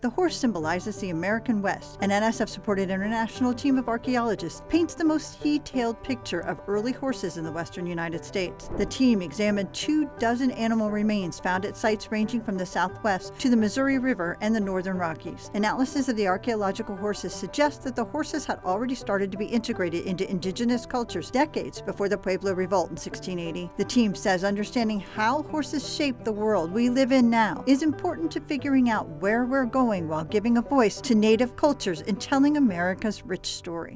The horse symbolizes the American West. An NSF supported international team of archaeologists paints the most detailed picture of early horses in the western United States. The team examined two dozen animal remains found at sites ranging from the southwest to the Missouri River and the northern Rockies. Analysis of the archaeological horses suggests that the horses had already started to be integrated into indigenous cultures decades before the Pueblo Revolt in 1680. The team says understanding how horses shape the world we live in now is important to figuring out where we're going while giving a voice to native cultures and telling America's rich story.